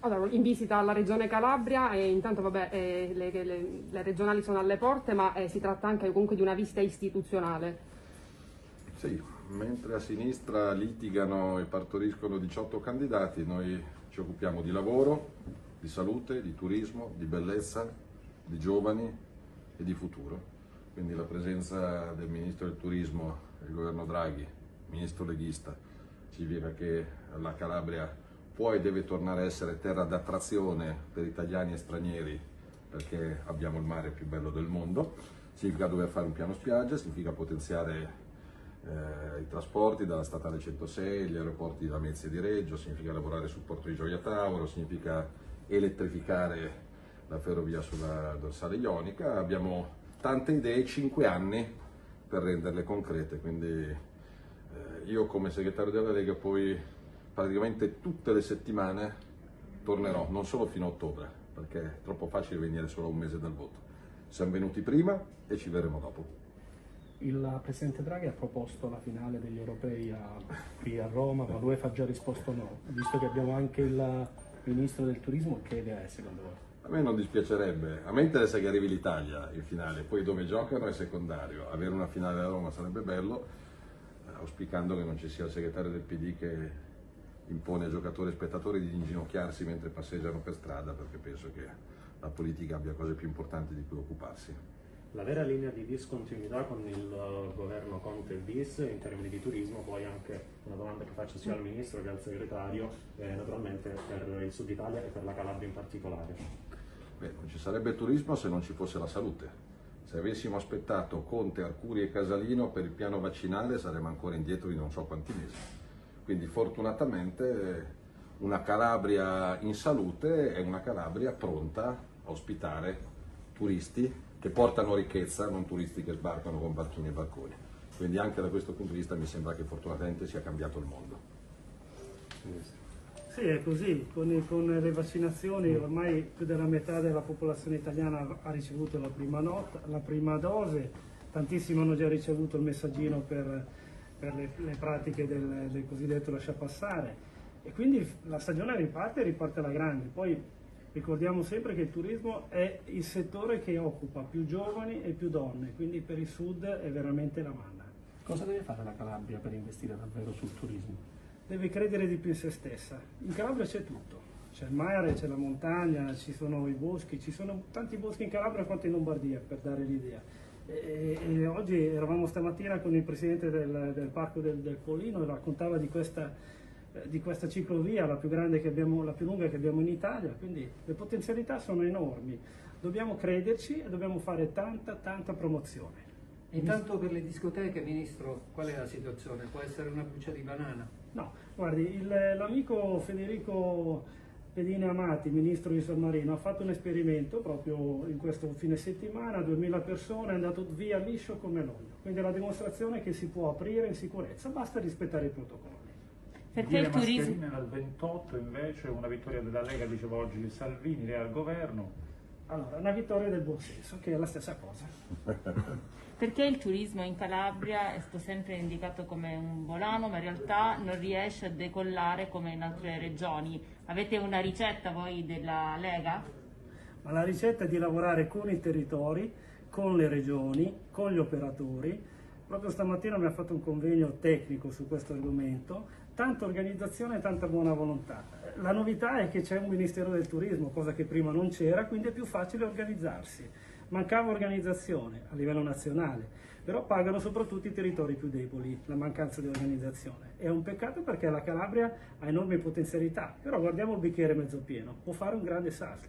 Allora, in visita alla Regione Calabria e intanto vabbè, eh, le, le, le, regionali sono alle porte, ma eh, si tratta anche comunque di una visita istituzionale. Sì, mentre a sinistra litigano e partoriscono 18 candidati, noi ci occupiamo di lavoro, di salute, di turismo, di bellezza, di giovani e di futuro. Quindi la presenza del Ministro del Turismo del governo Draghi, Ministro leghista, significa che la Calabria può e deve tornare a essere terra d'attrazione per italiani e stranieri perché abbiamo il mare più bello del mondo, significa dover fare un piano spiaggia, significa potenziare eh, i trasporti dalla statale 106, gli aeroporti di Lamezia e di Reggio, significa lavorare sul porto di Gioia Tauro, significa elettrificare la ferrovia sulla dorsale ionica, abbiamo tante idee, cinque anni per renderle concrete, quindi eh, io come segretario della Lega poi praticamente tutte le settimane tornerò, non solo fino a ottobre, perché è troppo facile venire solo un mese dal voto. Siamo venuti prima e ci vedremo dopo. Il Presidente Draghi ha proposto la finale degli europei a, qui a Roma, ma l'UEFA ha già risposto no, visto che abbiamo anche il Ministro del Turismo, che idea è secondo voi? A me non dispiacerebbe, a me interessa che arrivi l'Italia in finale, poi dove giocano è secondario, avere una finale a Roma sarebbe bello, auspicando che non ci sia il segretario del PD che impone ai giocatori e spettatori di inginocchiarsi mentre passeggiano per strada perché penso che la politica abbia cose più importanti di cui occuparsi. La vera linea di discontinuità con il uh, governo Conte bis in termini di turismo, poi anche una domanda che faccio sia al Ministro che al Segretario, eh, naturalmente per il Sud Italia e per la Calabria in particolare. Beh, non ci sarebbe turismo se non ci fosse la salute. Se avessimo aspettato Conte, Arcuri e Casalino per il piano vaccinale saremmo ancora indietro di non so quanti mesi. Quindi fortunatamente una Calabria in salute è una Calabria pronta a ospitare turisti che portano ricchezza, non turisti che sbarcano con barchini e barconi. Quindi anche da questo punto di vista mi sembra che fortunatamente sia cambiato il mondo. Sì, è così, con, con, le vaccinazioni ormai più della metà della popolazione italiana ha ricevuto la prima, nota, la prima dose, tantissimi hanno già ricevuto il messaggino per per le, le pratiche del, del, cosiddetto lasciapassare e quindi la stagione riparte e riparte alla grande. Poi ricordiamo sempre che il turismo è il settore che occupa più giovani e più donne, quindi per il sud è veramente la manna. Cosa deve fare la Calabria per investire davvero sul turismo? Deve credere di più in se stessa. In Calabria c'è tutto, c'è il mare, c'è la montagna, ci sono i boschi, ci sono tanti boschi in Calabria quanto in Lombardia per dare l'idea e, e oggi eravamo stamattina con il presidente del, del Parco del, del Polino e raccontava di questa, eh, di questa ciclovia, la più, abbiamo, la più lunga che abbiamo in Italia, quindi le potenzialità sono enormi. Dobbiamo crederci e dobbiamo fare tanta, tanta promozione. Intanto per le discoteche, Ministro, qual è la situazione? Può essere una buccia di banana? No, guardi, l'amico Federico Pedina Amati, ministro di San Marino, ha fatto un esperimento proprio in questo fine settimana, 2000 persone, è andato via liscio come l'olio. Quindi è la dimostrazione che si può aprire in sicurezza, basta rispettare i protocolli. Perché il turismo... Il 28 invece una vittoria della Lega, diceva oggi Salvini, lei al governo. Allora, una vittoria del buon senso, che è la stessa cosa. Perché il turismo in Calabria è stato sempre indicato come un volano, ma in realtà non riesce a decollare come in altre regioni. Avete una ricetta voi della Lega? Ma la ricetta è di lavorare con i territori, con le regioni, con gli operatori. Proprio stamattina mi ha fatto un convegno tecnico su questo argomento, tanta organizzazione e tanta buona volontà. La novità è che c'è un Ministero del Turismo, cosa che prima non c'era, quindi è più facile organizzarsi Mancava organizzazione a livello nazionale, però pagano soprattutto i territori più deboli la mancanza di organizzazione. È un peccato perché la Calabria ha enormi potenzialità, però guardiamo il bicchiere mezzo pieno, può fare un grande salto.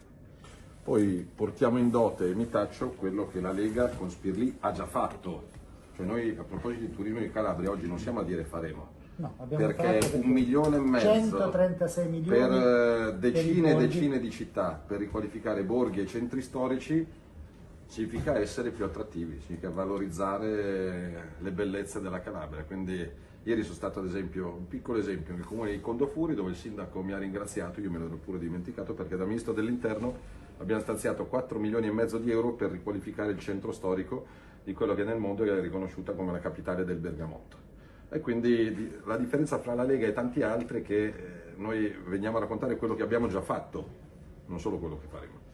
Poi portiamo in dote, e mi taccio, quello che la Lega con Spirlì ha già fatto. Cioè noi a proposito di turismo di Calabria oggi non siamo a dire faremo, No, perché un milione e mezzo 136 milioni per eh, decine e decine di città per riqualificare borghi e centri storici significa essere più attrattivi, significa valorizzare le bellezze della Calabria. Quindi ieri sono stato ad esempio, un piccolo esempio, nel comune di Condofuri dove il sindaco mi ha ringraziato, io me l'ero pure dimenticato perché da ministro dell'interno abbiamo stanziato 4 milioni e mezzo di euro per riqualificare il centro storico di quello che nel mondo è riconosciuta come la capitale del Bergamotto. E quindi di- la differenza fra la Lega e tanti altri è che eh, noi veniamo a raccontare quello che abbiamo già fatto, non solo quello che faremo.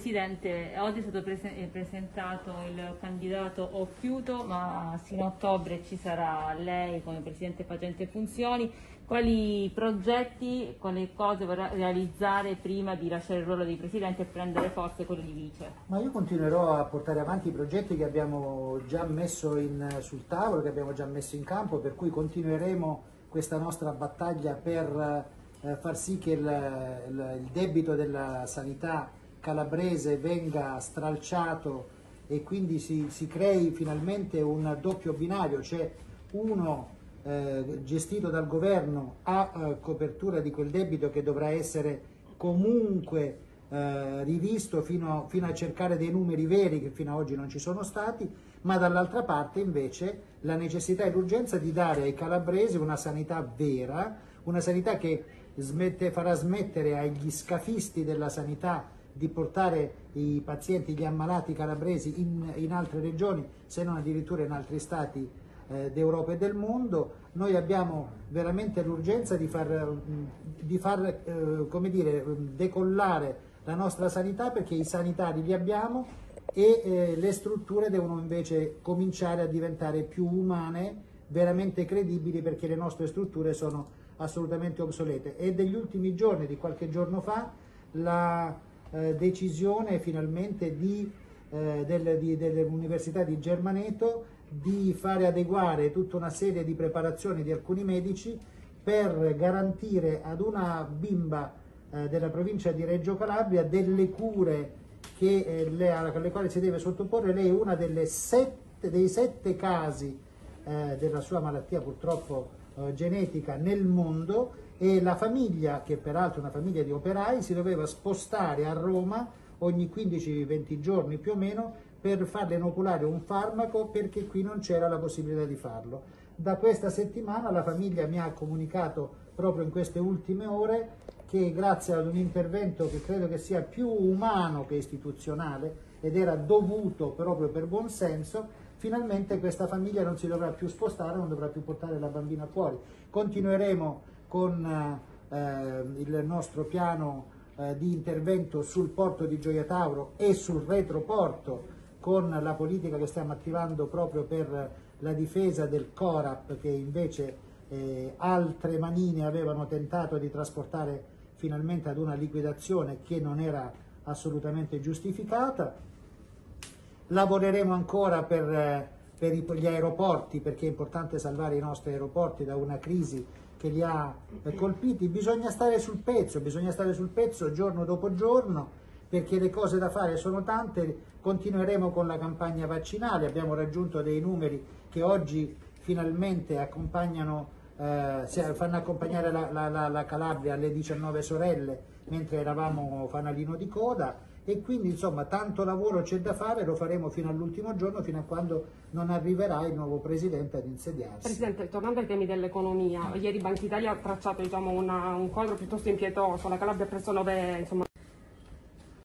Presidente, oggi è stato prese- eh, presentato il candidato Occhiuto, ma sino a ottobre ci sarà lei come Presidente facente funzioni. Quali progetti, quali cose vorrà realizzare prima di lasciare il ruolo di Presidente e prendere forse quello di Vice? Ma io continuerò a portare avanti i progetti che abbiamo già messo in- sul tavolo, che abbiamo già messo in campo, per cui continueremo questa nostra battaglia per eh, far sì che il, il- il debito della sanità calabrese venga stralciato e quindi si, si crei finalmente un doppio binario, cioè uno eh, gestito dal governo a eh, copertura di quel debito che dovrà essere comunque eh, rivisto fino, fino a cercare dei numeri veri che fino ad oggi non ci sono stati, ma dall'altra parte invece la necessità e l'urgenza di dare ai calabresi una sanità vera, una sanità che smette- farà smettere agli scafisti della sanità di portare i pazienti, gli ammalati calabresi in, in altre regioni, se non addirittura in altri stati eh, d'Europa e del mondo. Noi abbiamo veramente l'urgenza di far, mh, di far eh, come dire, decollare la nostra sanità perché i sanitari li abbiamo e eh, le strutture devono invece cominciare a diventare più umane, veramente credibili perché le nostre strutture sono assolutamente obsolete. E degli ultimi giorni, di qualche giorno fa, la eh, decisione finalmente di, eh, del- di- dell'Università di Germaneto di fare adeguare tutta una serie di preparazioni di alcuni medici per garantire ad una bimba eh, della provincia di Reggio Calabria delle cure che, eh, le- alle quali si deve sottoporre. Lei è sette, dei sette casi eh, della sua malattia purtroppo eh, genetica nel mondo e la famiglia, che peraltro è una famiglia di operai, si doveva spostare a Roma ogni 15-20 giorni più o meno per farle inoculare un farmaco perché qui non c'era la possibilità di farlo. Da questa settimana la famiglia mi ha comunicato proprio in queste ultime ore che grazie ad un intervento che credo che sia più umano che istituzionale ed era dovuto proprio per buon senso, finalmente questa famiglia non si dovrà più spostare, non dovrà più portare la bambina fuori. Continueremo con eh, il nostro piano eh, di intervento sul porto di Gioia Tauro e sul retroporto con la politica che stiamo attivando proprio per la difesa del Corap che invece eh, altre manine avevano tentato di trasportare finalmente ad una liquidazione che non era assolutamente giustificata. Lavoreremo ancora per, eh, per gli aeroporti perché è importante salvare i nostri aeroporti da una crisi che li ha eh, colpiti. Bisogna stare sul pezzo, bisogna stare sul pezzo giorno dopo giorno perché le cose da fare sono tante. Continueremo con la campagna vaccinale, abbiamo raggiunto dei numeri che oggi finalmente accompagnano, eh, fanno accompagnare la- la- la Calabria alle 19 sorelle mentre eravamo fanalino di coda e quindi insomma tanto lavoro c'è da fare, lo faremo fino all'ultimo giorno, fino a quando non arriverà il nuovo presidente ad insediarsi. Presidente, tornando ai temi dell'economia, ieri Banca Italia ha tracciato diciamo, una- un quadro piuttosto impietoso, la Calabria ha preso nove insomma,